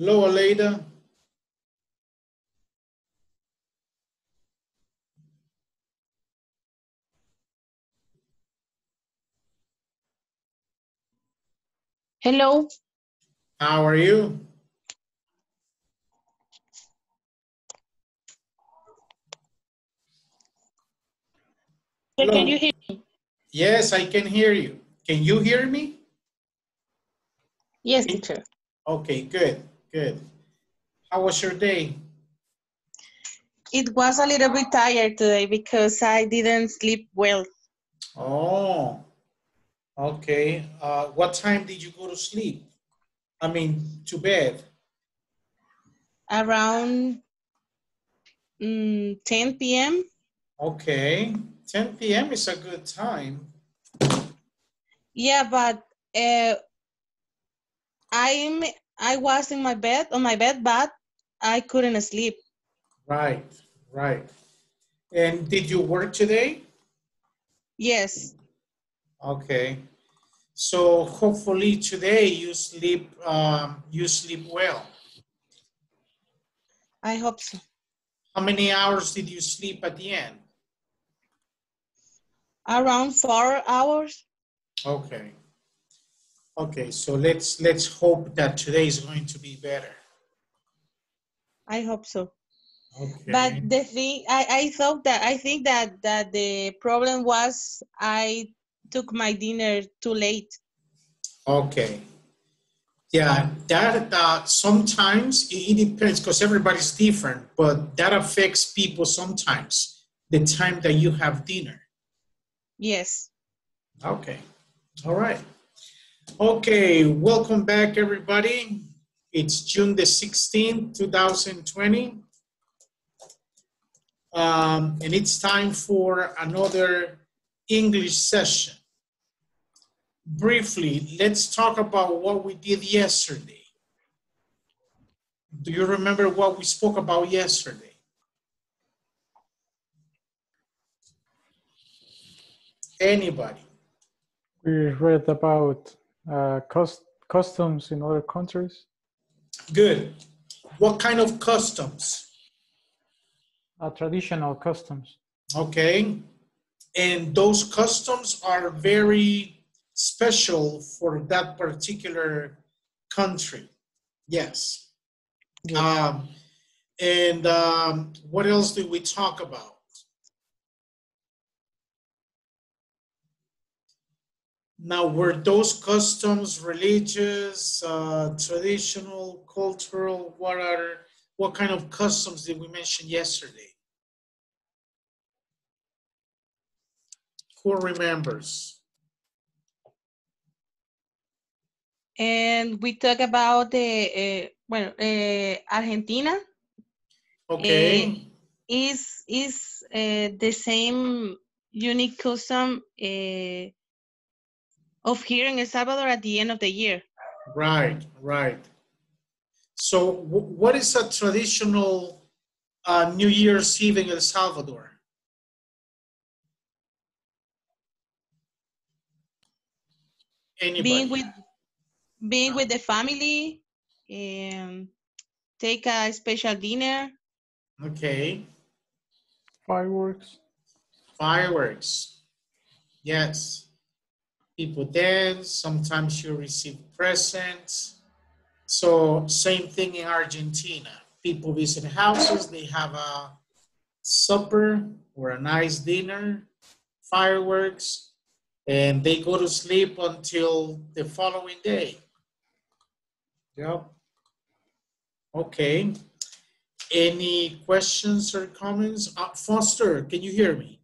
Hello, Aleida. Hello. How are you? Hello. Can you hear me? Yes, I can hear you. Can you hear me? Yes, teacher. Okay, good, good. How was your day? It was a little bit tired today because I didn't sleep well. Oh, okay. Uh, what time did you go to sleep? I mean, to bed? Around mm, 10 p.m. Okay, 10 p.m. is a good time. Yeah, but uh, I'm I was in my bed on my bed, but I couldn't sleep. Right, right. And did you work today? Yes. Okay. So hopefully today you sleep um, you sleep well. I hope so. How many hours did you sleep at the end? Around four hours. Okay. Okay, so let's let's hope that today is going to be better. I hope so. Okay. But the thing I, I thought that I think that that the problem was I took my dinner too late. Okay. Yeah, that uh, sometimes it, it depends because everybody's different, but that affects people sometimes. The time that you have dinner. Yes. Okay. All right. Okay, welcome back, everybody. It's June the 16th, 2020. Um, and it's time for another English session. Briefly, let's talk about what we did yesterday. Do you remember what we spoke about yesterday? Anybody? We read about uh, cost, customs in other countries. Good. What kind of customs? Uh, traditional customs. Okay. And those customs are very special for that particular country. Yes. Um, and um, what else did we talk about? Now, were those customs religious, uh, traditional, cultural? What are what kind of customs did we mention yesterday? Who remembers? And we talk about the uh, well, uh, Argentina. Okay. Uh, is is uh, the same unique custom uh, of here in El Salvador at the end of the year. Right, right. So, w- what is a traditional uh, New Year's Eve in El Salvador? Anybody? Being with being with the family, um, take a special dinner. Okay. Fireworks. Fireworks. Yes. People dance. Sometimes you receive presents. So same thing in Argentina. People visit houses. They have a supper or a nice dinner, fireworks, and they go to sleep until the following day. Yep. Okay. Any questions or comments? Uh, Foster, can you hear me?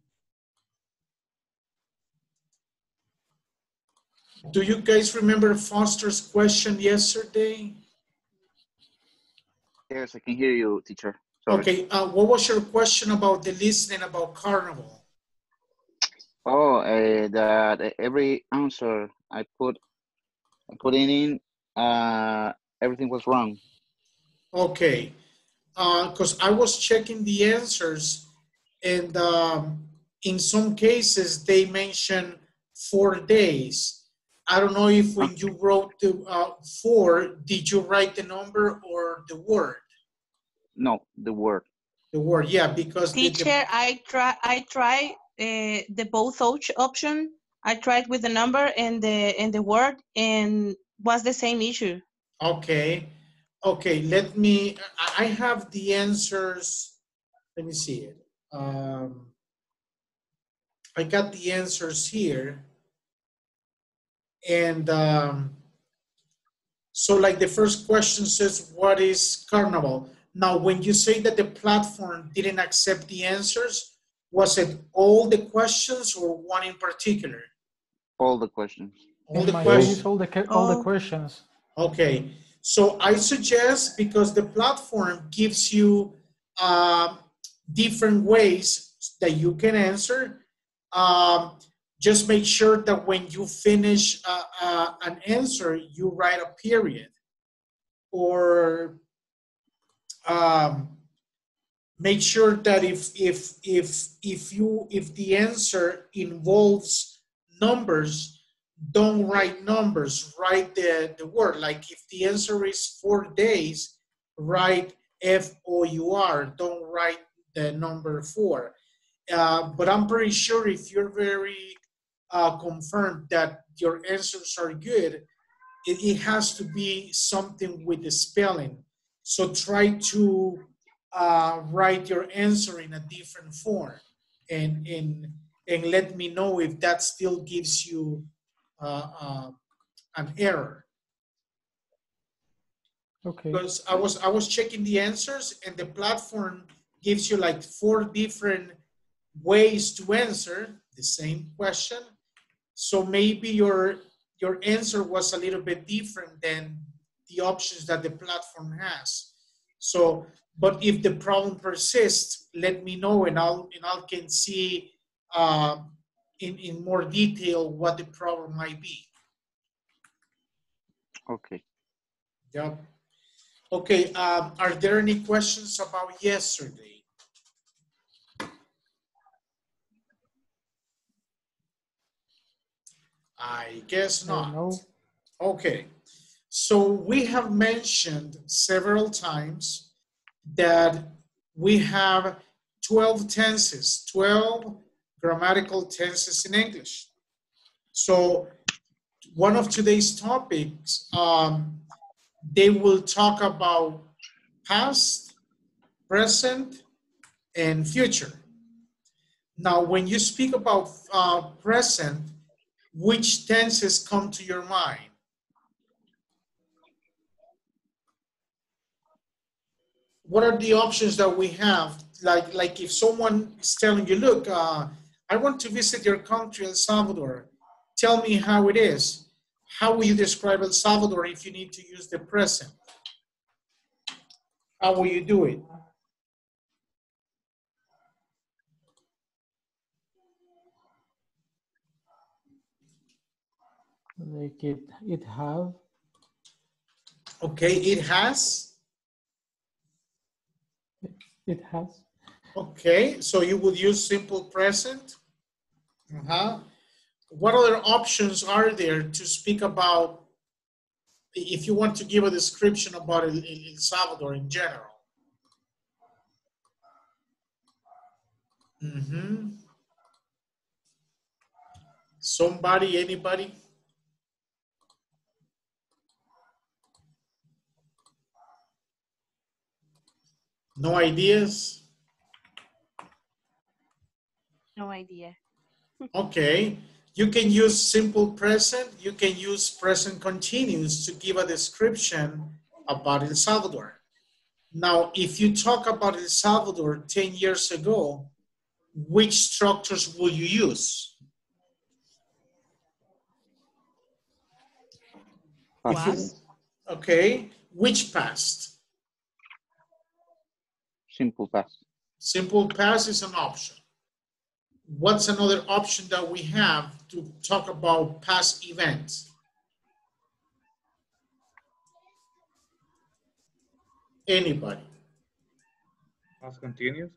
Do you guys remember Foster's question yesterday? Yes, I can hear you, teacher. Sorry. Okay, uh, what was your question about the listening about carnival? Oh, uh, that every answer I put, I put in, uh, everything was wrong. Okay, because I was checking the answers, and um, in some cases they mention four days. I don't know if when you wrote the uh, four, did you write the number or the word? No, the word. The word, yeah, because the- the- Teacher, I try, I try uh, the both option. I tried with the number and the and the word, and was the same issue. Okay, okay, let me, I I have the answers, let me see it. Um, I got the answers here. And um, so like the first question says, what is Carnival? Now, when you say that the platform didn't accept the answers, was it all the questions or one in particular? All the questions. All In the questions? all the, all the Oh. questions. Okay, so I suggest because the platform gives you um, different ways that you can answer. Um, just make sure that when you finish uh, uh, an answer, you write a period, or um, make sure that if if if if you if the answer involves numbers don't write numbers, write the, the word. Like if the answer is four days, write F O U R, don't write the number four. Uh, but I'm pretty sure if you're very uh, confirmed that your answers are good, it, it has to be something with the spelling. So try to uh, write your answer in a different form and, and, and let me know if that still gives you uh, uh, an error Okay. because I was I was checking the answers and the platform gives you like four different ways to answer the same question. So maybe your your answer was a little bit different than the options that the platform has. So, but if the problem persists, let me know and I'll and I can see uh, in in more detail what the problem might be. Okay. Yep. Okay, um, are there any questions about yesterday? I guess Uh, not. no. Okay, so we have mentioned several times that we have 12 tenses, 12 grammatical tenses in English. So one of today's topics, um, they will talk about past, present, and future. Now, when you speak about uh, present, which tenses come to your mind? What are the options that we have? Like, like if someone is telling you, look, uh, I want to visit your country, El Salvador. Tell me how it is. How will you describe El Salvador if you need to use the present? How will you do it? Like it, it have. Okay, it has. It has. Okay, so you would use simple present. Uh-huh. What other options are there to speak about if you want to give a description about El, El Salvador in general? Mm-hmm. Somebody, anybody? No ideas? No idea. Okay, you can use simple present, you can use present continuous to give a description about El Salvador. Now, if you talk about El Salvador 10 years ago, which structures will you use? If Was. Okay, which past? Simple past. Simple past is an option. What's another option that we have to talk about past events? Anybody? Past continuous.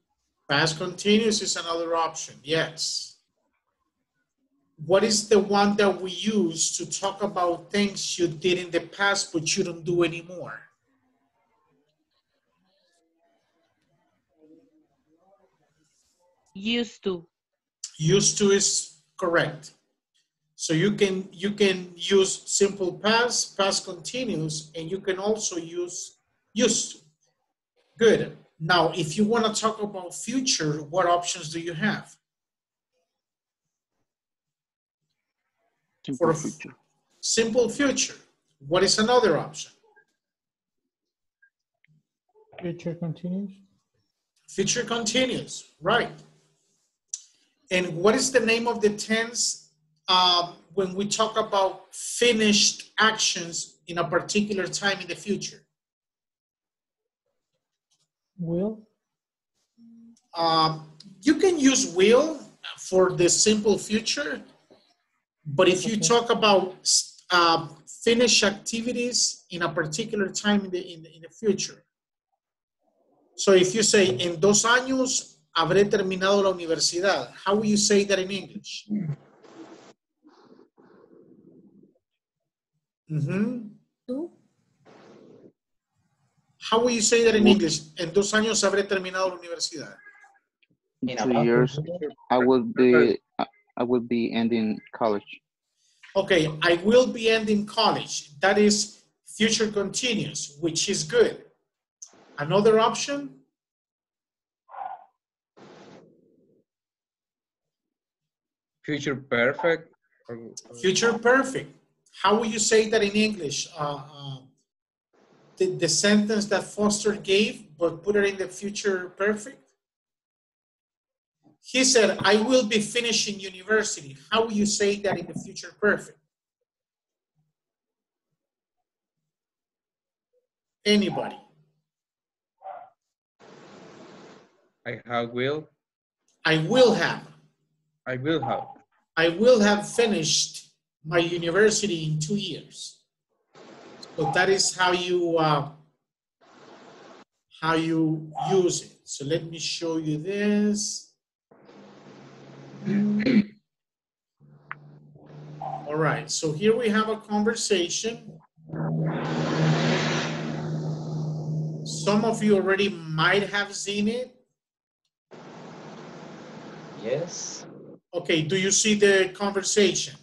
Past continuous is another option, yes. what is the one that we use to talk about things you did in the past but you don't do anymore? Used to. Used to is correct. So you can you can use simple past, past continuous, and you can also use used to. Good. Now, if you want to talk about future, what options do you have? Simple For- future. Simple future. What is another option? Future continuous. Future continuous, right. And what is the name of the tense um, when we talk about finished actions in a particular time in the future? Will. Um, you can use will for the simple future, but if you Okay. talk about uh, finish activities in a particular time in the, in, the, in the future. So if you say, en dos años habré terminado la universidad, how will you say that in English? Mhm. How will you say that in English? En dos años habré terminado la universidad. In two years, I will be, I- I will be ending college. Okay, I will be ending college. That is future continuous, which is good. Another option, Future perfect. or- or- future perfect. How would you say that in English? Uh, uh, the, the sentence that Foster gave, but put it in the future perfect? He said, I will be finishing university. How will you say that in the future perfect? Anybody? I have will. I will have. I will have. I will have finished my university in two years. So that is how you uh, how you use it. So let me show you this. All right, so here we have a conversation. Some of you already might have seen it. Yes. Okay, do you see the conversation?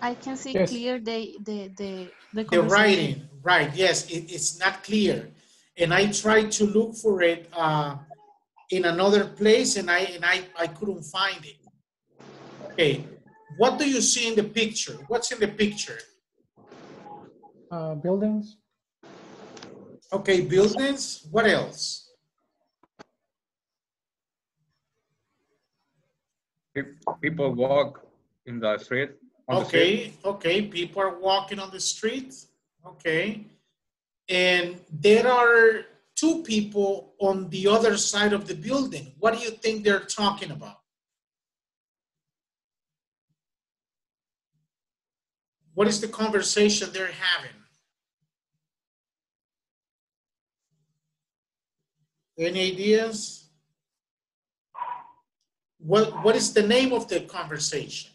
I can see Yes. clear the, the, the, the The writing, right, yes, it, it's not clear. And I tried to look for it uh, in another place and I, and I, I couldn't find it. Okay, what do you see in the picture? What's in the picture? Uh, buildings. Okay, buildings, what else? People walk in the street. on the street. Okay, okay, people are walking on the street, okay. And there are two people on the other side of the building. What do you think they're talking about? What is the conversation they're having? Any ideas? What, what is the name of the conversation?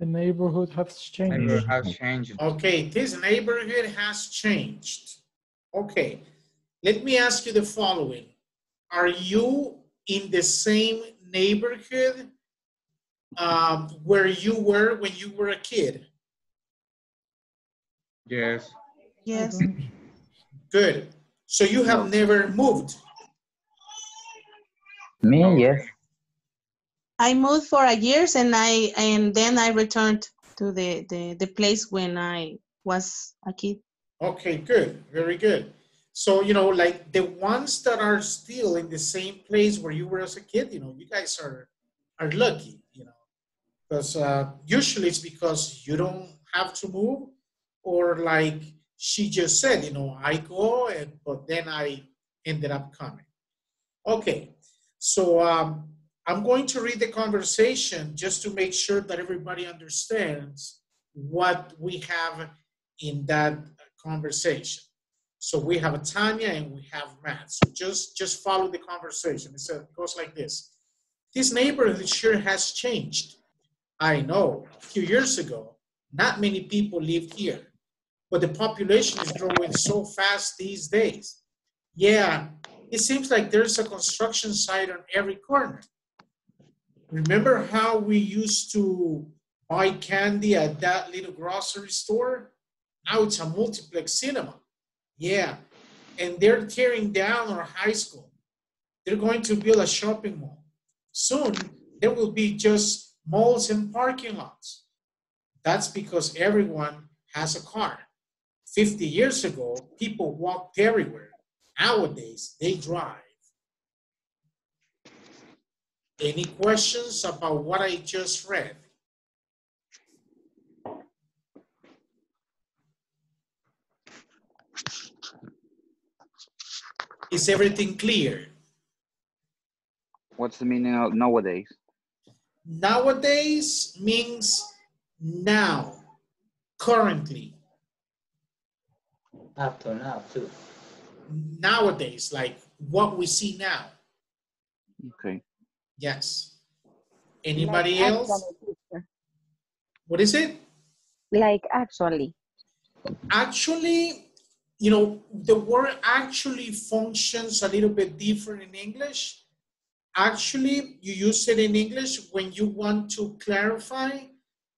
The neighborhood has changed. Never has changed. Okay, this neighborhood has changed. Okay, let me ask you the following. Are you in the same neighborhood um, where you were when you were a kid? Yes. Yes, Good. So you have never moved. Me, yes. I moved for a years and I, and then I returned to the, the, the place when I was a kid. Okay, good, very good. So, you know, like the ones that are still in the same place where you were as a kid, you know, you guys are are lucky, you know, because uh, usually it's because you don't have to move, or like she just said, you know, I go, and but then I ended up coming. Okay, so um, I'm going to read the conversation just to make sure that everybody understands what we have in that conversation. So we have Tanya and we have Matt. So just, just follow the conversation. It goes like this. This neighborhood sure has changed. I know, a few years ago, not many people lived here, but the population is growing so fast these days. Yeah, it seems like there's a construction site on every corner. Remember how we used to buy candy at that little grocery store? Now it's a multiplex cinema. Yeah, and they're tearing down our high school. They're going to build a shopping mall. Soon, there will be just malls and parking lots. That's because everyone has a car. 50 years ago, people walked everywhere. Nowadays, they drive. Any questions about what I just read? Is everything clear? What's the meaning of nowadays? Nowadays means now, currently. Up to now, too. Nowadays, like what we see now. Okay. Yes. Anybody Like else? actually. What is it? Like actually. Actually, you know, the word actually functions a little bit different in English. Actually, you use it in English when you want to clarify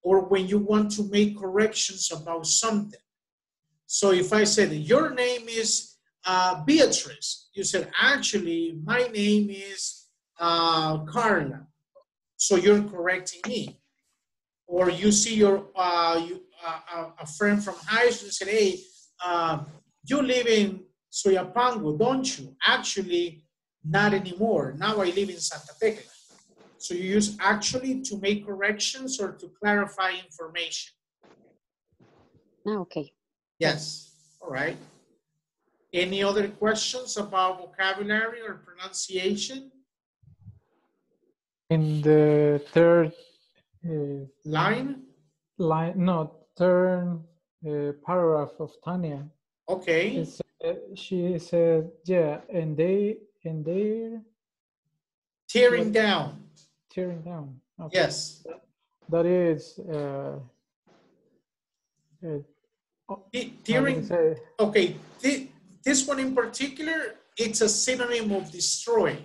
or when you want to make corrections about something. So if I said, Your name is uh, Beatrice, you said, Actually, my name is uh, Carla. So you're correcting me. Or you see your uh, you, uh, uh, a friend from high school and said, Hey, uh, you live in Soyapango, don't you? Actually, not anymore. Now I live in Santa Tecla. So you use actually to make corrections or to clarify information. Ah, okay. Yes, all right. Any other questions about vocabulary or pronunciation? In the third uh, Line? line, no, third uh, paragraph of Tanya, Okay, it's, uh, she said, yeah, and they, and they're tearing down. tearing down. Okay. Yes. That is, uh, uh, Te- how do you Tearing, okay, thi- this one in particular, it's a synonym of destroy.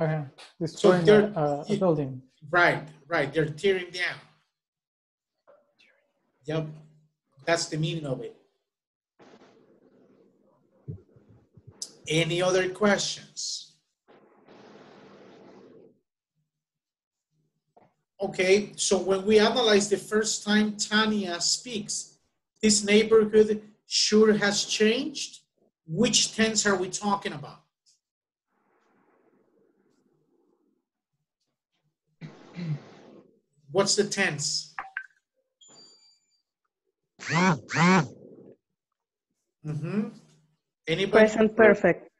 Okay, destroying a, they're- a- a building. Right, right, they're tearing down. Yep, that's the meaning of it. Any other questions? Okay, so when we analyze the first time Tanya speaks, this neighborhood sure has changed. Which tense are we talking about? What's the tense? Mm-hmm. Anybody? Present perfect.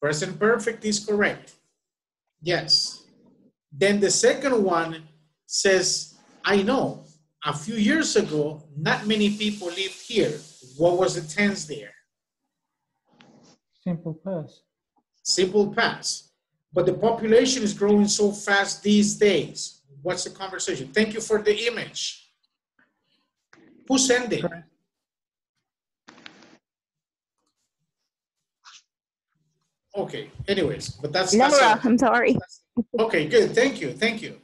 Present perfect is correct. Yes. Then the second one says, I know, a few years ago, not many people lived here. What was the tense there? Simple past. Simple past. But the population is growing so fast these days. What's the conversation? Thank you for the image. Who sent it? Okay, anyways, but that's, that's Laura, all. I'm sorry. Okay, good. Thank you. Thank you.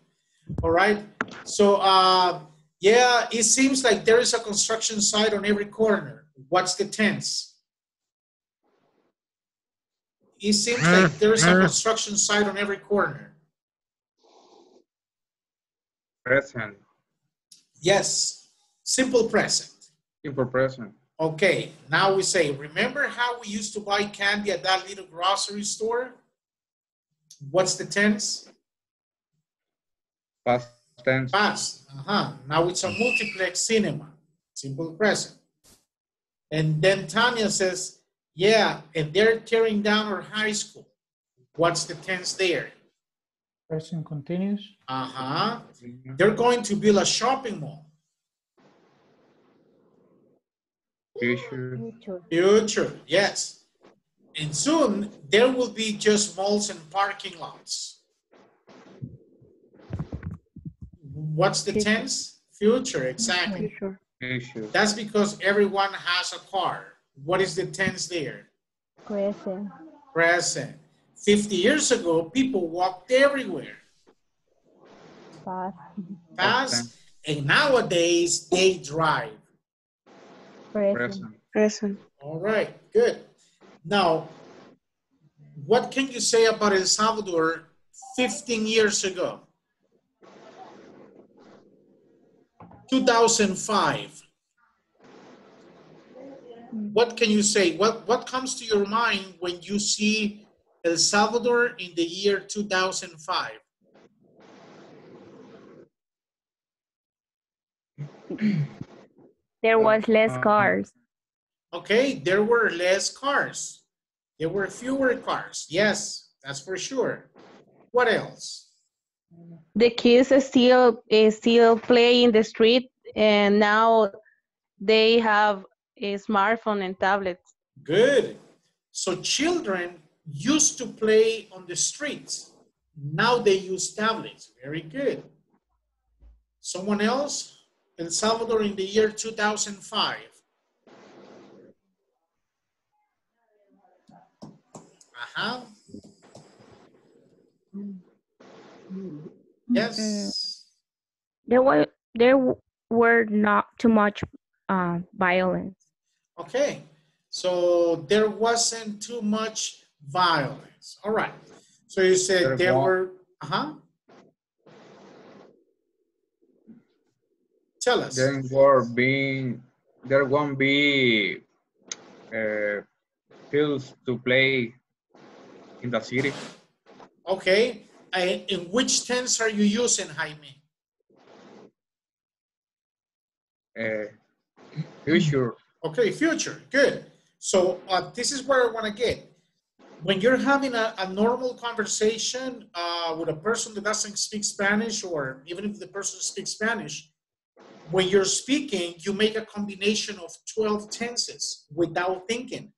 All right. So, uh, yeah, it seems like there is a construction site on every corner. What's the tense? It seems like there is a construction site on every corner. Present, Yes, simple present. simple present, Okay, now we say, remember how we used to buy candy at that little grocery store? What's the tense? past tense, Past. Uh-huh. Now it's a multiplex cinema. Simple present. And then Tanya says, yeah, and they're tearing down our high school. What's the tense there? Present continuous. Uh-huh. They're going to build a shopping mall. Future. Future. Future, yes. And soon there will be just malls and parking lots. What's the Future. tense? Future, exactly. Future. Future. That's because everyone has a car. What is the tense there? Present. Present. 50 years ago, people walked everywhere. Past. Past. And nowadays, they drive. Present. Present. Present. All right, good. Now, what can you say about El Salvador 15 years ago? 2005. What can you say? What, what comes to your mind when you see El Salvador in the year 2005? There was less Uh, cars. Okay, there were less cars. There were fewer cars. Yes, that's for sure. What else? The kids still eh, still play in the street, and now they have a smartphone and tablets. Good. So children used to play on the streets. Now they use tablets. Very good. Someone else? El Salvador in the year 2005. Uh-huh. Yes. There was there were not too much uh, violence. Okay, so there wasn't too much violence. All right. So you said There there were, uh-huh. Tell us. There were being there won't be uh, fields to play in the city. Okay, I- in which tense are you using, Jaime? Uh, future. Okay, future, good. So uh, this is where I want to get. When you're having a, a normal conversation uh, with a person that doesn't speak Spanish, or even if the person speaks Spanish, when you're speaking, you make a combination of 12 tenses without thinking.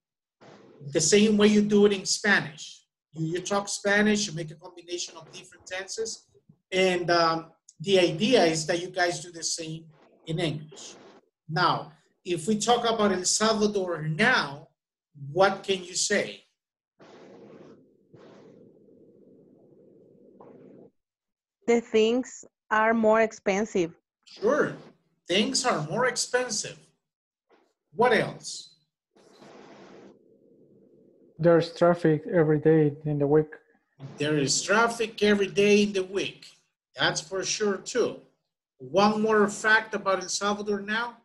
The same way you do it in Spanish. You, you talk Spanish, you make a combination of different tenses. And um, the idea is that you guys do the same in English. Now, if we talk about El Salvador now, what can you say? The things are more expensive. Sure, things are more expensive. What else? There's traffic every day in the week. There is traffic every day in the week. That's for sure too. One more fact about El Salvador now.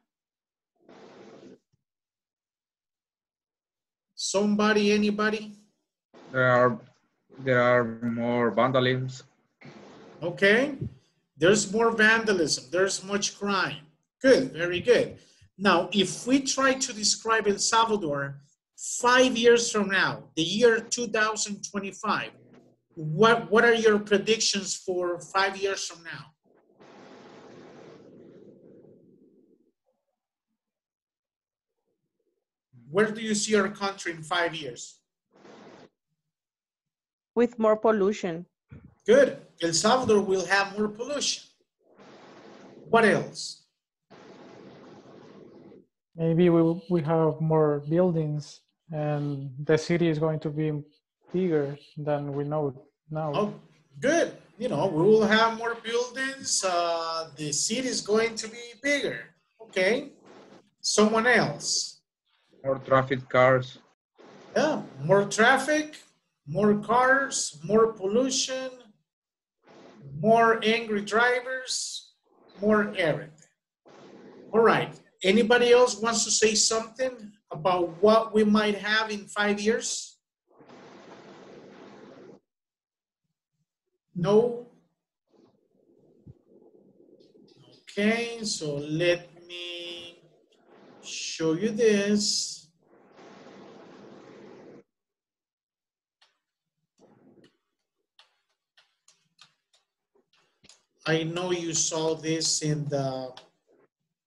Somebody, anybody? There are there are more vandalisms. Okay. There's more vandalism. There's much crime. Good, very good. Now, if we try to describe El Salvador five years from now, the year 2025, what, what are your predictions for five years from now? Where do you see our country in five years? with more pollution. Good. El Salvador will have more pollution. What else? Maybe we, we have more buildings and the city is going to be bigger than we know now. Oh, good. You know, we will have more buildings. Uh, the city is going to be bigger. Okay. Someone else. More traffic cars. Yeah, more traffic, more cars, more pollution, more angry drivers, more everything. All right. Anybody else wants to say something about what we might have in five years? No? Okay, so let me show you this. I know you saw this in the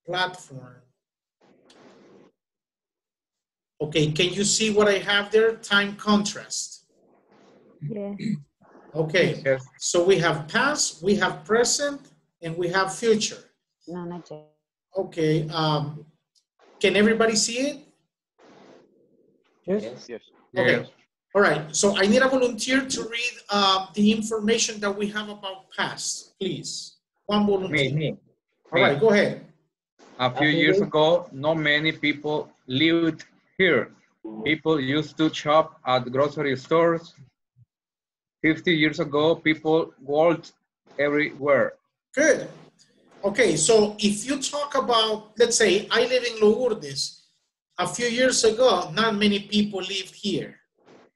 platform. Okay, can you see what I have there? Time contrast. Yeah. Okay, Yes. so we have past, we have present, and we have future. No, not yet. Okay, um, can everybody see it? Yes? Yes. Yes. Okay. All right, so I need a volunteer to read uh, the information that we have about past, please. One Me, volunteer. me. All right, go ahead. A few years ago, not many people lived here. People used to shop at grocery stores. 50 years ago, people walked everywhere. Good. Okay, so if you talk about, let's say, I live in Lourdes. A few years ago, not many people lived here,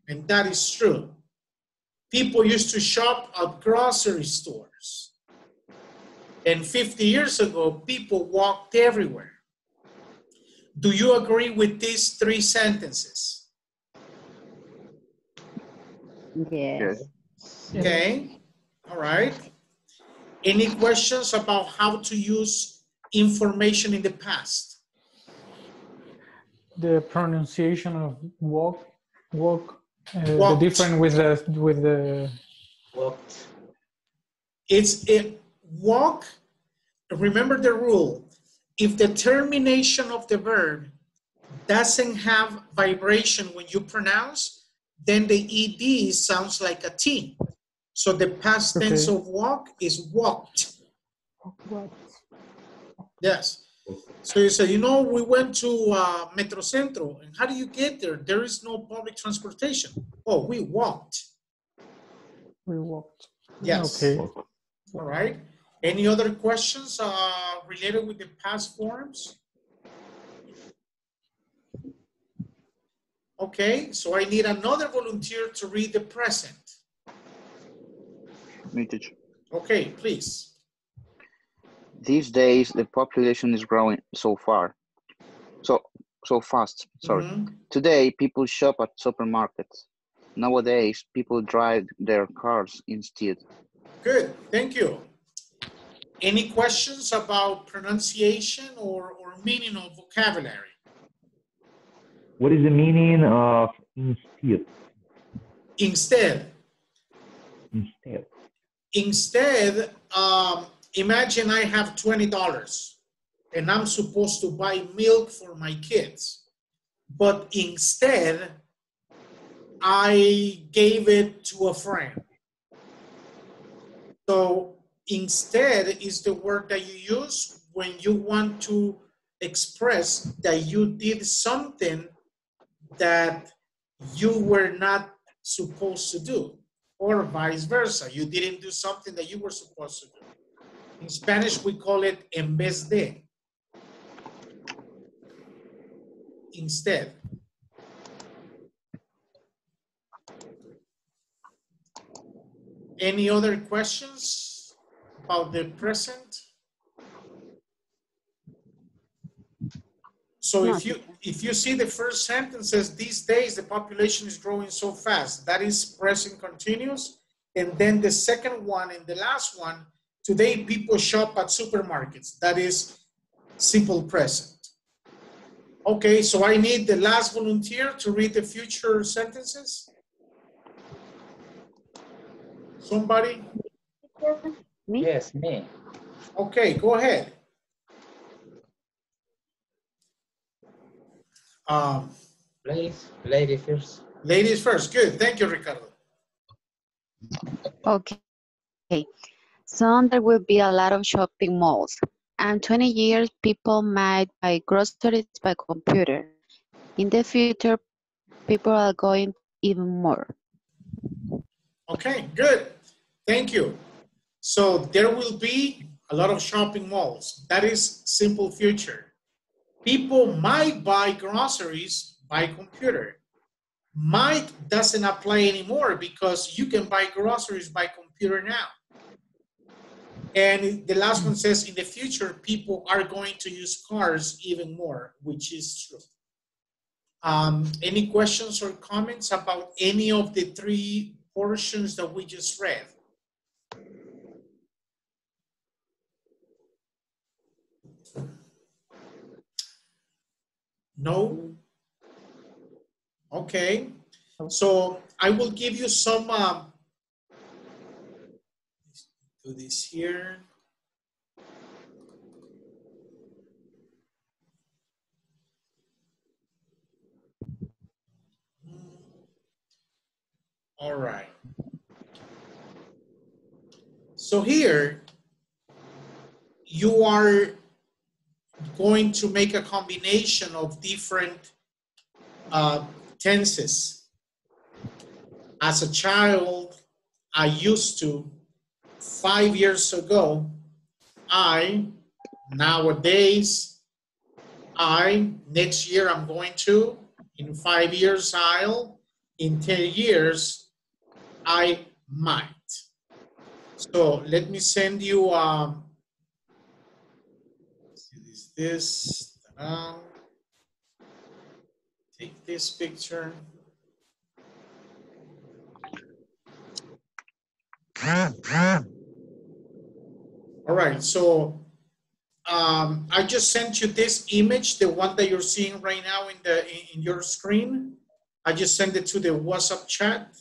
and that is true. People used to shop at grocery stores. And 50 years ago, people walked everywhere. Do you agree with these three sentences? Yes. Okay, all right. Any questions about how to use information in the past? The pronunciation of walk, walk, uh, the different with the with the Walked. It's a walk. Remember the rule. If the termination of the verb doesn't have vibration when you pronounce, then the ed sounds like a T. So the past tense Okay. of walk is walked. What? Yes. So you say, you know, we went to uh, Metrocentro, and how do you get there? There is no public transportation. Oh, we walked. we walked. Yes. Okay. All right. Any other questions uh, related with the past forms? Okay, so I need another volunteer to read the present. Me teacher. Okay, please. These days, the population is growing so far, so so fast. Sorry. Mhm. Today, people shop at supermarkets. Nowadays, people drive their cars instead. Good, thank you. Any questions about pronunciation or, or meaning of vocabulary? What is the meaning of instead? Instead, Instead. instead, um, imagine I have twenty dollars and I'm supposed to buy milk for my kids, but instead, I gave it to a friend. So instead is the word that you use when you want to express that you did something that you were not supposed to do, or vice versa. You didn't do something that you were supposed to do. In Spanish, we call it en vez de. Instead. Any other questions about the present? So if you, if you see the first sentences, these days, the population is growing so fast, that is present continuous. And then the second one and the last one, today people shop at supermarkets, that is simple present. Okay, so I need the last volunteer to read the future sentences. Somebody? Me? Yes, me. Okay, go ahead. Um, Ladies, lady first. ladies first, good, thank you, Ricardo. Okay. Okay. Soon there will be a lot of shopping malls. And 20 years, people might buy groceries by computer. In the future, people are going even more. Okay, good. Thank you. So there will be a lot of shopping malls. That is simple future. People might buy groceries by computer. Might doesn't apply anymore because you can buy groceries by computer now. And the last one says in the future, people are going to use cars even more, which is true. Um, any questions or comments about any of the three portions that we just read? No? Okay. So I will give you some, um, do this here. All right. So here, you are going to make a combination of different uh, tenses. As a child, I used to, five years ago, I, nowadays, I, next year I'm going to, in five years I'll, in 10 years, I might. So let me send you, um, this, take this picture. All right, so um, I just sent you this image, the one that you're seeing right now in the in your screen. I just sent it to the WhatsApp chat.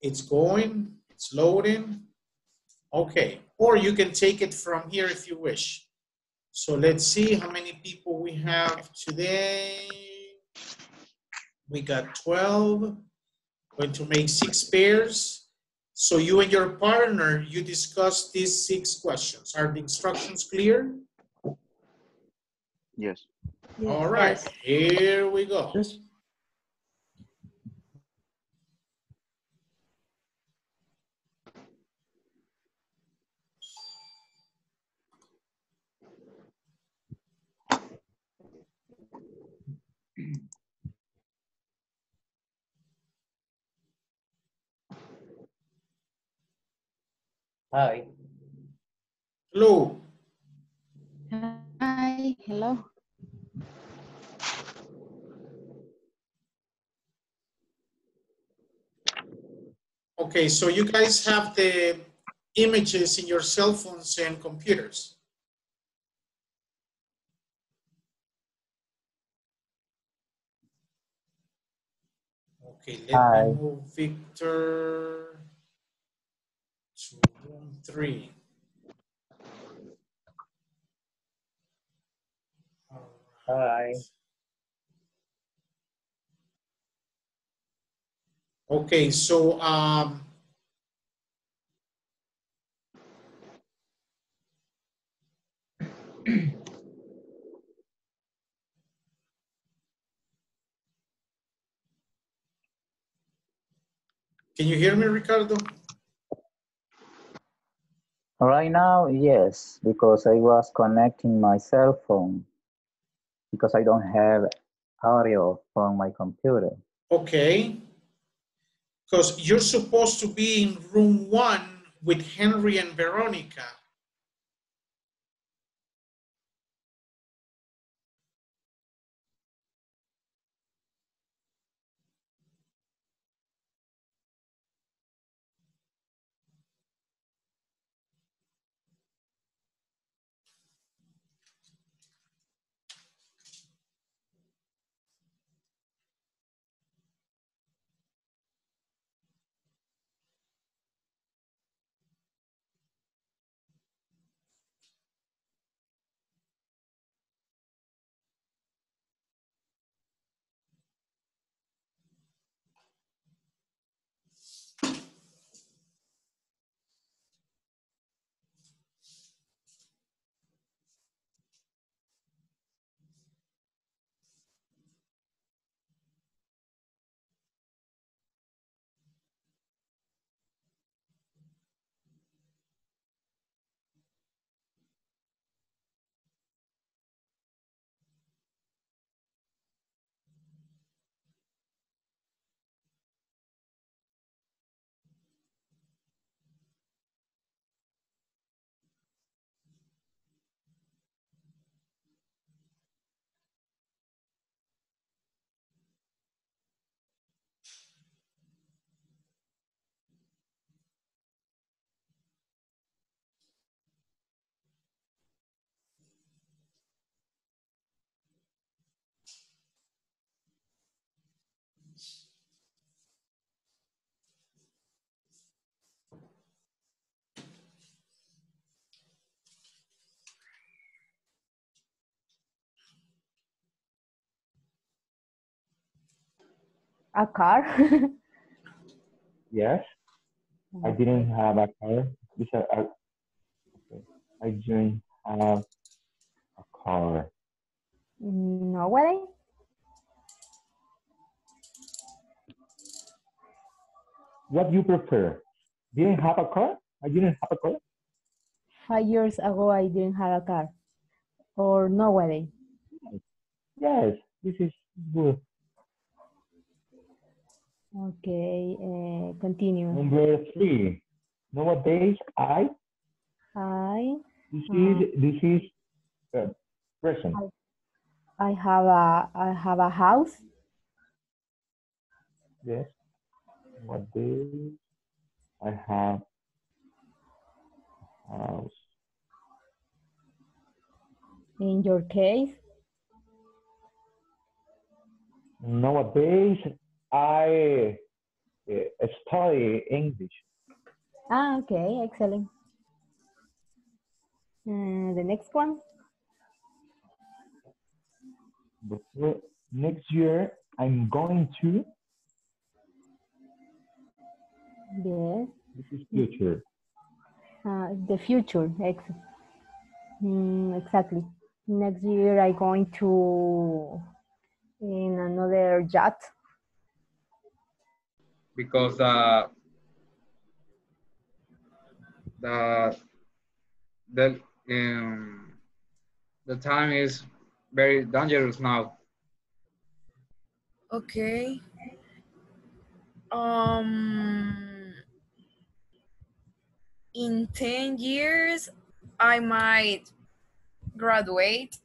It's going, it's loading. Okay, or you can take it from here if you wish. So let's see how many people we have today. We got 12. Going to make six pairs. So you and your partner, you discuss these six questions. Are the instructions clear? Yes. All right, here we go. Hi. Hello. Hi, hello. Okay, so you guys have the images in your cell phones and computers. Okay, let Hi. me move Victor to room three. Hi. Okay, so um, can you hear me, Ricardo? Right now, yes, because I was connecting my cell phone because I don't have audio from my computer. Okay. Because you're supposed to be in room one with Henry and Veronica. A car? Yes. I didn't have a car. I, I, didn't have a car. no way. What do you prefer? Didn't have a car? I didn't have a car. Five years ago, I didn't have a car. Or no nowadays. Yes, this is good. Okay, uh, continue. Number three. Nowadays, I I this uh, is this is uh, present. I have a I have a house. Yes. Nowadays, I have a house. In your case, Nowadays, I uh, study English. ah, okay, excellent. Uh, the next one. Next year, I'm going to. Yes, This is future. uh, the future. Ex mm, exactly. Next year, I'm going to in another yacht. Because uh, the the um, the time is very dangerous now. Okay. Um, in 10 years, I might graduate.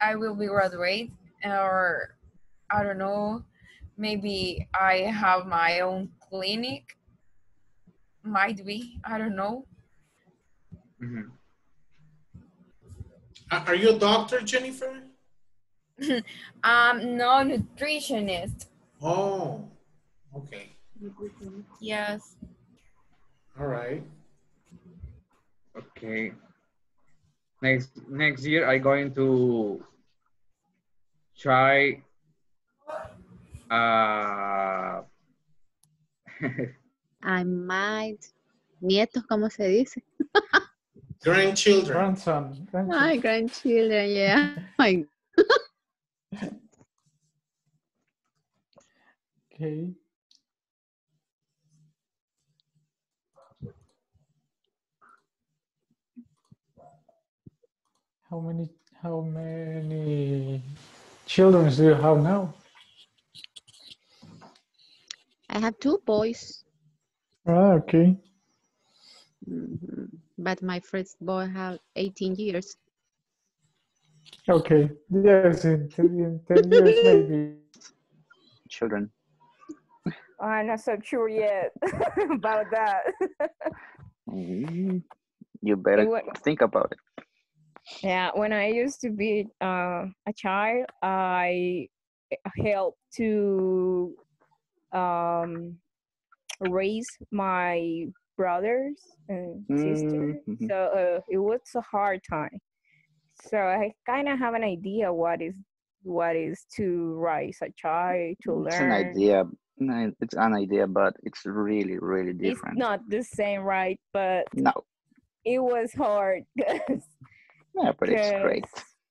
I will be graduate or I don't know, maybe I have my own clinic. Might be, I don't know. Mhm. Are are you a doctor, Jennifer? um, no nutritionist. Oh, okay. Yes. All right. Okay. Next next year, I'm going to try. Uh, I might. Nietos, ¿cómo se dice? Grandchildren. Grandson. grandson. My grandchildren, yeah. My Okay. How many how many children do you have now? I have two boys, Ah, okay. mhm, but my first boy have 18 years. Okay. Yes, in, ten- 10 years maybe. Children. I'm not so sure yet about that. Mm, You better wa- think about it. Yeah, when I used to be uh, a child, I helped to um, raise my brothers and sisters. Mhm. So uh, it was a hard time. So I kind of have an idea what is what is to raise a child, to It's an idea. It's an idea, but it's really, really It's different. not the same, right? But No. it was hard Yeah, but it's great.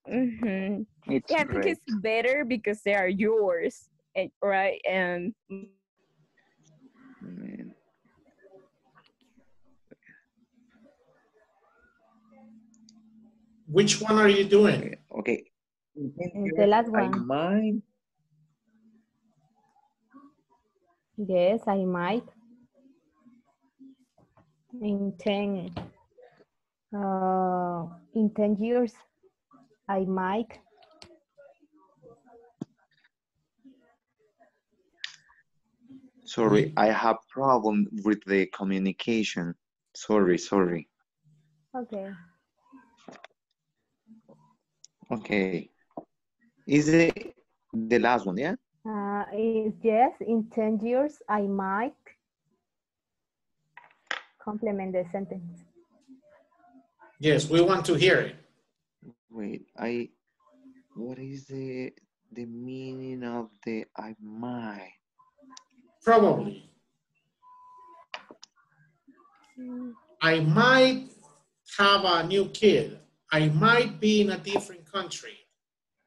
hmm It's yeah, I think great. it's better because they are yours, eh, right? And Which one are you doing? Okay. And the last one. I might. Yes, I might. In 10, uh, in 10 years, I might. Sorry, I have problem with the communication. Sorry, sorry. Okay. Okay. Is it the last one, yeah? Uh, is yes, in 10 years, I might complement the sentence. Yes, we want to hear it. Wait, I what is the the meaning of the I might? Probably. I might have a new kid. I might be in a different country.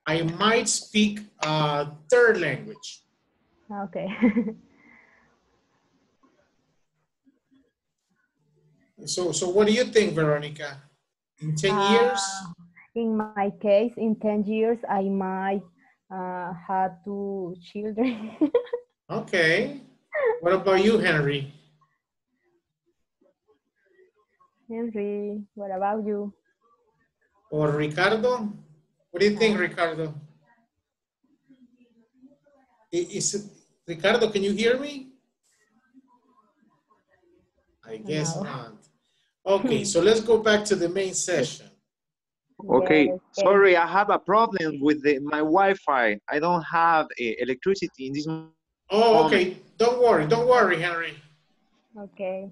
I might speak a third language. Okay. So, so what do you think, Veronica? In 10 Uh, years? In my case, in 10 years, I might uh, have two children. Okay. What about you, Henry? Henry, what about you? Or Ricardo? What do you think, Ricardo? I- Is it, Ricardo, can you hear me? I guess No. not. Okay, so let's go back to the main session. Okay, Yes, sorry, I have a problem with the, my Wi-Fi. I don't have uh, electricity in this. M- Oh, okay. Don't worry. Don't worry, Henry. Okay.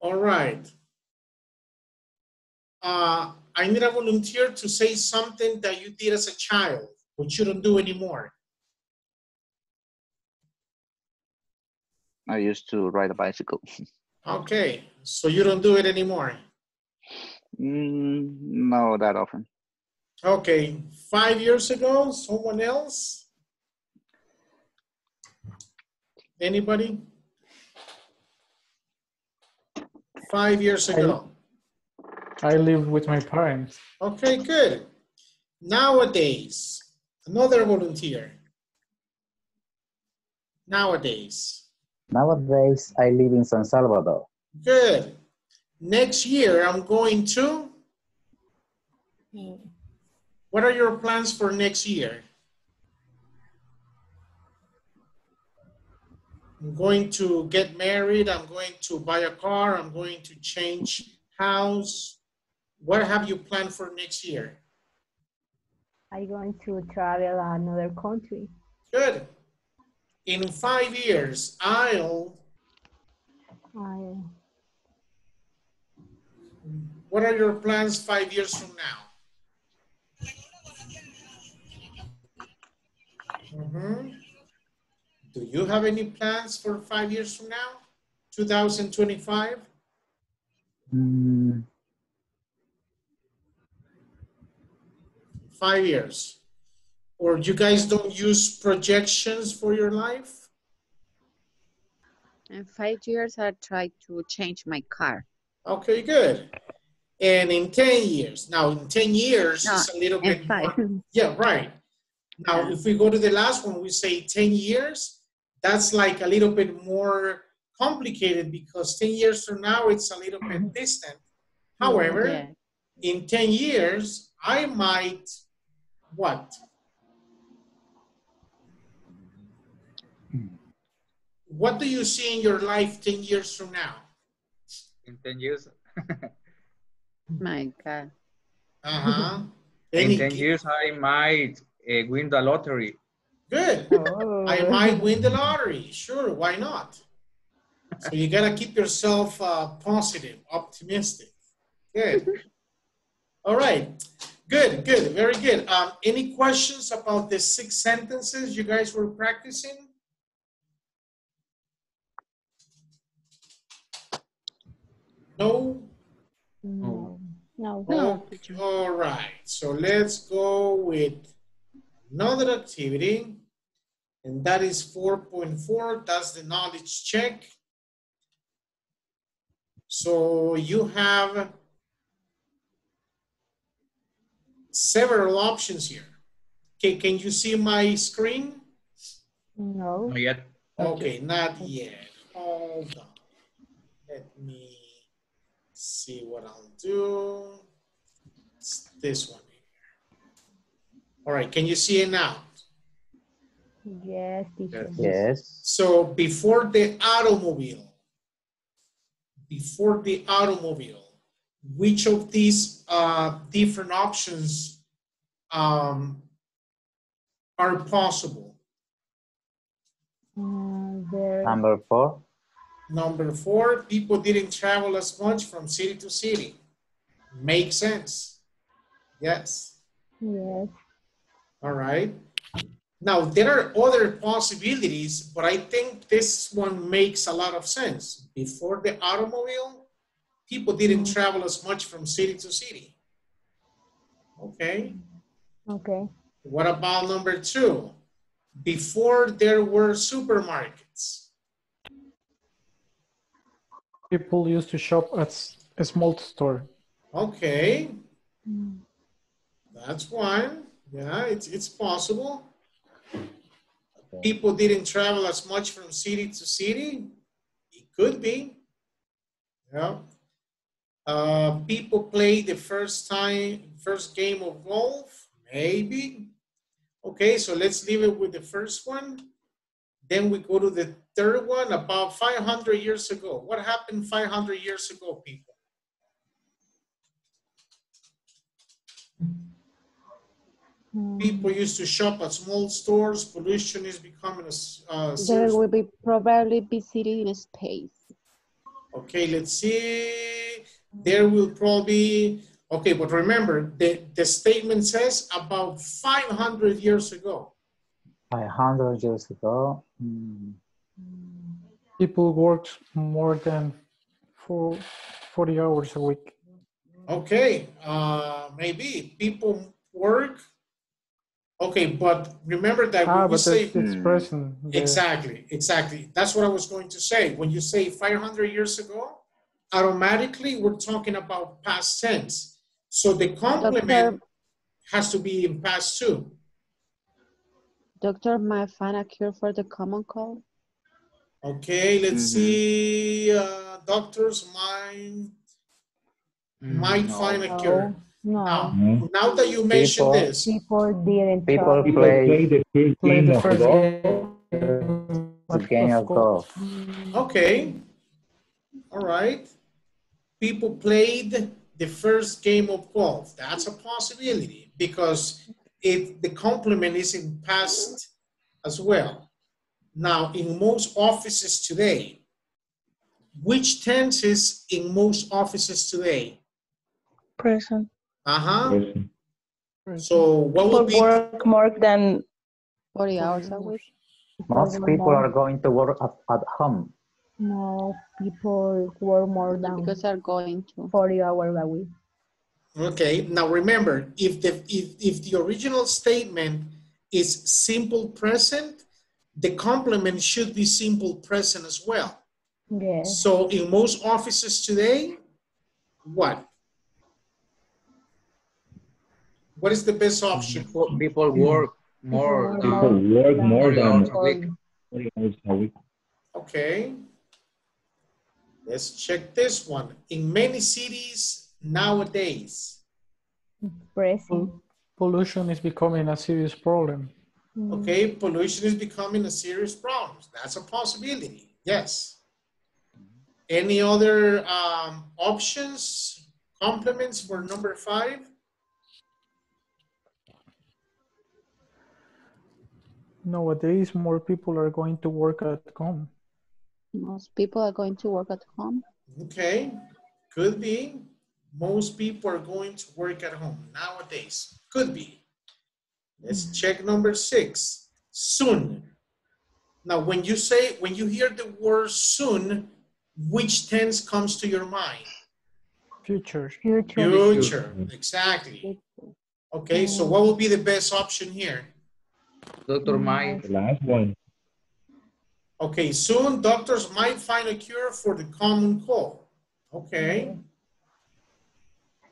All right. Uh, I need a volunteer to say something that you did as a child, which you don't do anymore. I used to ride a bicycle. Okay, so you don't do it anymore. Mm, no, that often. Okay, five years ago, someone else? Anybody? Five years ago. I live with my parents. Okay, good. Nowadays, another volunteer. Nowadays, Nowadays, I live in San Salvador. good. Next year, I'm going to. Hmm. What are your plans for next year? I'm going to get married. I'm going to buy a car. I'm going to change house. What have you planned for next year? I'm going to travel another country. Good. In five years, I'll. I, What are your plans five years from now? Mhm. Do you have any plans for five years from now? 2025? Mm, Five years. Or you guys don't use projections for your life? In five years, I try to change my car. Okay, good. And in 10 years, now in 10 years, No, it's a little bit more- Yeah, right. Now, if we go to the last one, we say 10 years, that's like a little bit more complicated because 10 years from now, it's a little bit mm-hmm. distant. However, Yeah. in 10 years, I might, what? Hmm. What do you see in your life 10 years from now? In 10 years, My God. Uh-huh. in Any 10 years, I might uh, win the lottery. Good. I might win the lottery. Sure, why not? So you gotta keep yourself uh, positive, optimistic. Good. All right. Good, good, very good. Um, any questions about the six sentences you guys were practicing? No? no. No. Okay, all right. So let's go with another activity. And that is 4.4. That's the knowledge check. So you have several options here. Okay, can you see my screen? No. Not yet. Okay, not yet. Hold on. Let me see what I'll do. This one here. All right, can you see it now? Yes, teacher. yes. So before the automobile, before the automobile, which of these uh, different options um, are possible? Uh, Number four. Number four, people didn't travel as much from city to city. Makes sense. Yes. Yes. All right. Now, there are other possibilities, but I think this one makes a lot of sense. Before the automobile, people didn't mm-hmm. travel as much from city to city. Okay. Okay. What about number two? Before there were supermarkets. People used to shop at a small store. Okay. That's one. Yeah, it's, it's possible. People didn't travel as much from city to city. It could be. Yeah. Uh, people play the first time, first game of golf. Maybe. Okay, so let's leave it with the first one. Then we go to the third one about 500 years ago. What happened 500 years ago, people? People used to shop at small stores. Pollution is becoming a s- uh, There will be probably be city in space. Okay, let's see. There will probably, okay, but remember, the, the statement says about 500 years ago. 500 years ago. mm, People worked more than four, 40 hours a week. Okay, uh, maybe people work. Okay, but remember that Ah, when we but say it's, it's present. the- exactly, exactly. That's what I was going to say. When you say 500 years ago, automatically we're talking about past tense. So the complement has to be in past too. Doctor might find a cure for the common cold. Okay, let's see. Uh, doctors might might no. find a cure. No. Now, now that you mentioned People- this, People didn't People travel. People play play the first Play game the of first golf. the game of golf. okay, all right. People played the first game of golf. That's a possibility because it the complement is in past as well. Now, in most offices today, which tense is in most offices today? Present. Uh-huh. So what People would be work more than 40 hours a week. Most people are going to work at, at home. No, people work more than Because they're going to. 40 hours a week. Okay, now remember, if the, if, if the original statement is simple present, the complement should be simple present as well. Yes. So in most offices today, what? What is the best option? People, people work more People People than work more than hours a week. 40 hours a week. Okay. Let's check this one. In many cities nowadays, Present. Pollution is becoming a serious problem. okay, pollution is becoming a serious problem. That's a possibility. Yes. Any other um, options, complements for number five? Nowadays, more people are going to work at home. Most people are going to work at home. Okay, could be. Most people are going to work at home nowadays. Could be. Let's hmm. check number six. Soon. Now, when you say, when you hear the word soon, which tense comes to your mind? Future. Future. Future, exactly. Okay, so what would be the best option here? Dr. Mm-hmm. Mike, The last one. Okay, soon doctors might find a cure for the common cold. Okay. Mm-hmm.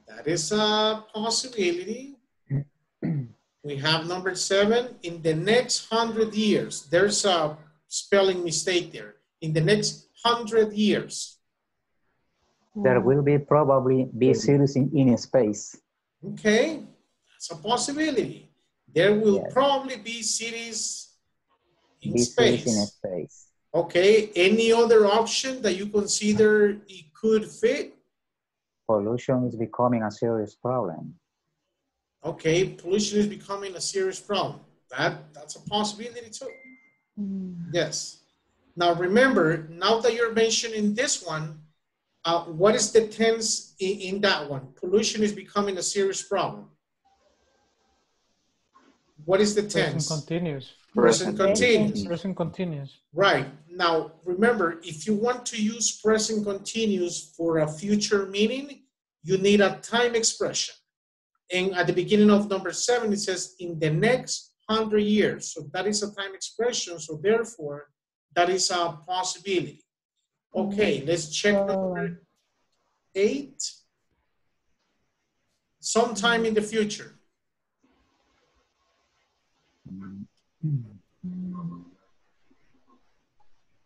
That is a possibility. We have number seven, in the next hundred years, there's a spelling mistake there. In the next hundred years, There will be probably be mm-hmm. cities in, in space. okay, that's a possibility. There will Yes. probably be cities in Be cities in space. space. Okay, any other option that you consider it could fit? Pollution is becoming a serious problem. Okay, pollution is becoming a serious problem. That that's a possibility too. Yes. Now remember, now that you're mentioning this one, uh, what is the tense in, in that one? Pollution is becoming a serious problem. What is the Present tense? continuous. Present continuous. Present continuous. Right. Now, remember, if you want to use present continuous for a future meaning, you need a time expression. And at the beginning of number seven, it says in the next hundred years. So that is a time expression. So therefore, that is a possibility. Okay, mm-hmm. let's check oh. number eight. Sometime in the future.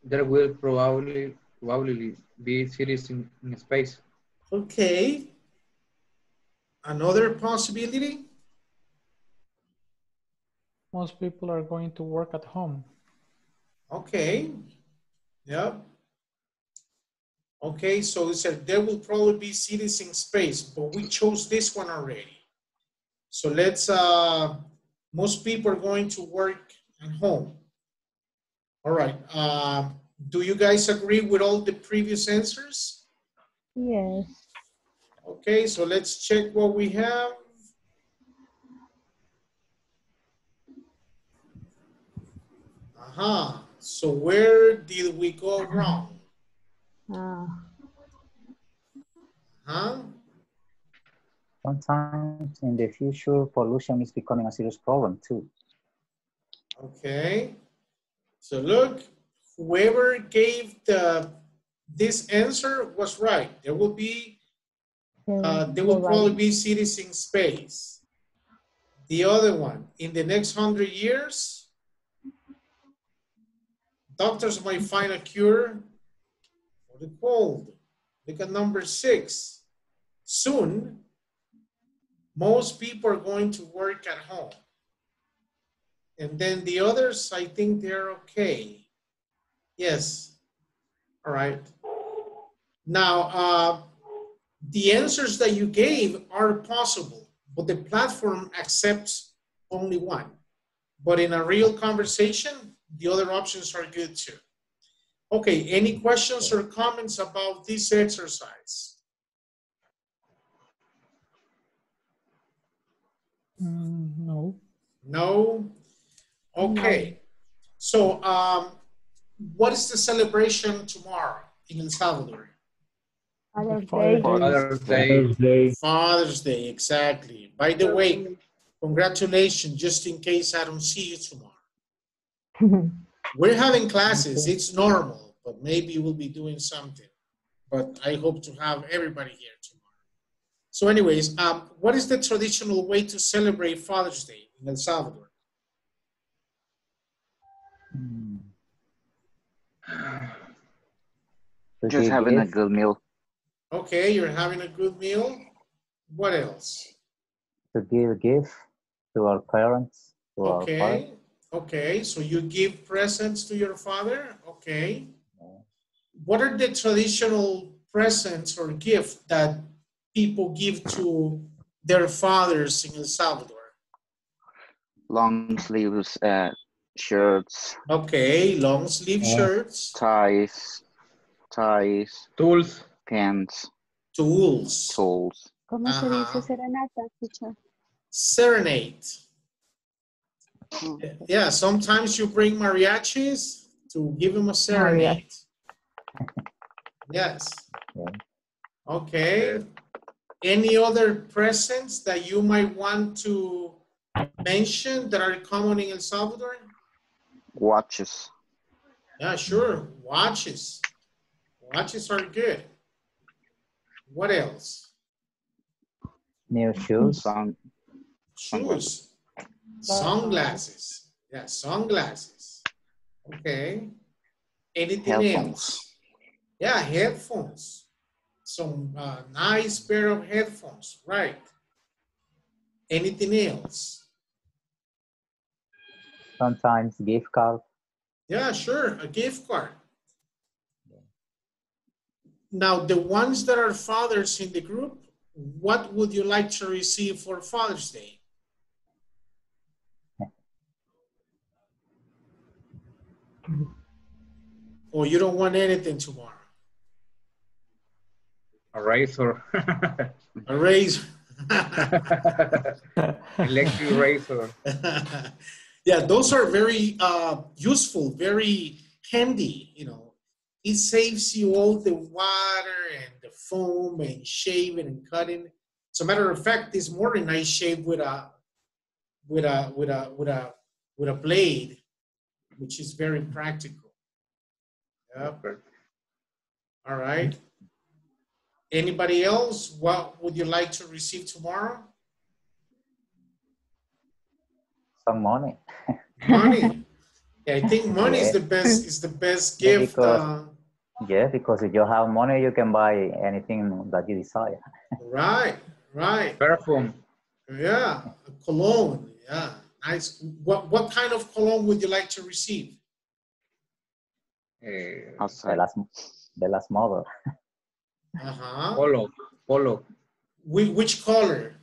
There will probably probably be cities in, in space. Okay. Another possibility? Most people are going to work at home. Okay. Yep. Okay, so it said there will probably be cities in space, but we chose this one already. So let's, uh, most people are going to work at home. All right, uh, do you guys agree with all the previous answers? Yes. Okay, so let's check what we have. Aha, uh -huh. so where did we go wrong? Ah. Huh? Sometimes in the future, pollution is becoming a serious problem too. Okay. So look, whoever gave the this answer was right. There will be uh, there will probably be cities in space. The other one, in the next hundred years, doctors might find a cure for the cold. Look at number six. Soon, most people are going to work at home. And then the others, I think they're okay. Yes. All right. Now, uh, the answers that you gave are possible, but the platform accepts only one. But in a real conversation, the other options are good too. Okay, any questions or comments about this exercise? Mm, no. No? Okay. So, um, what is the celebration tomorrow in El Salvador? Father's Father's Day. Father's Day. Day. Father's Day, exactly. By the way, congratulations, just in case I don't see you tomorrow. We're having classes, it's normal, but maybe we'll be doing something. But I hope to have everybody here tomorrow. So anyways, um, what is the traditional way to celebrate Father's Day in El Salvador? Just having a good meal. Okay, you're having a good meal. What else? to give a gift to our parents, to our father. Okay, okay, so you give presents to your father, okay. What are the traditional presents or gifts that people give to their fathers in El Salvador? Long sleeves uh, shirts, Okay, long sleeve Yeah. shirts, ties, ties, Tools. pants, tools, tools. ¿Cómo se dice serenata, teacher? serenade. Yeah, sometimes you bring mariachis to give them a serenade. Yes. Yeah. Okay. Any other presents that you might want to mention that are common in El Salvador? Watches. Yeah, sure. Watches. Watches are good. What else? New shoes. Sun, Shoes. Sunglasses. Yeah, sunglasses. Okay. Anything Headphones. else? Yeah, headphones. Some uh, nice pair of headphones, right? Anything else? Sometimes gift card. Yeah, sure, a gift card. Now, the ones that are fathers in the group, what would you like to receive for Father's Day? Or you don't want anything tomorrow? A razor. A razor. Electric razor. yeah, those are very uh, useful, very handy. You know, it saves you all the water and the foam and shaving and cutting. As a matter of fact, this morning I shaved with a with a with a with a with a blade, which is very practical. Yep. All right. Anybody else? What would you like to receive tomorrow? Some money. Money. Yeah, I think money is the best is the best Yeah, gift. because- Uh, Yeah, because if you have money, you can buy anything that you desire. right, right. Perfume. Yeah, cologne. Yeah, nice. What what kind of cologne would you like to receive? Eh, The last, the last model. Uh huh. polo. Polo. Which, which color?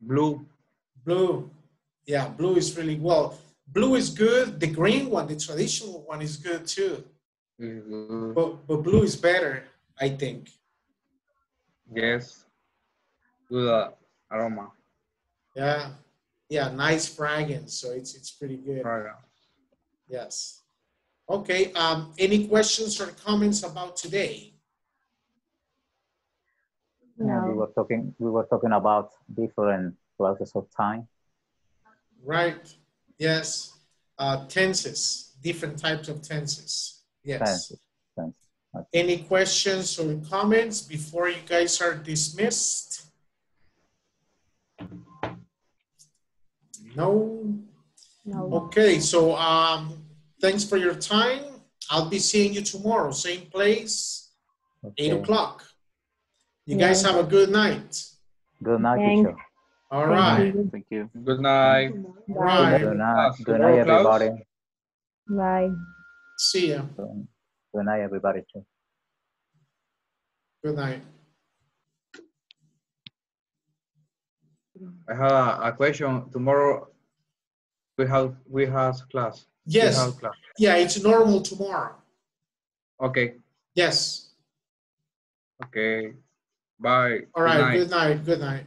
Blue. Blue. Yeah, blue is really well. Blue is good. The green one, the traditional one, is good too. Mhm. But but blue is better, I think. Yes. Good uh, aroma. Yeah, yeah, nice fragrance. So it's it's pretty good. Fragrance. Yes. Okay. Um, any questions or comments about today? Yeah, we were talking. We were talking about different classes of time. Right. Yes. Uh, tenses, different types of tenses. Yes. Tenses, tenses. Okay. Any questions or comments before you guys are dismissed? No? No. Okay, so um, thanks for your time. I'll be seeing you tomorrow, same place, eight o'clock. You guys have a good night. Good night, Thanks. teacher. All right. Thank you. Good night. Right. Good night. Good night, Tomorrow, class? everybody. Bye. See ya. Good good night, everybody. Too. Good night. I have a, a question. Tomorrow we have we have class. Yes. have class. Yeah, it's normal tomorrow. Okay. Yes. Okay. Bye. All right. Good night. Good night.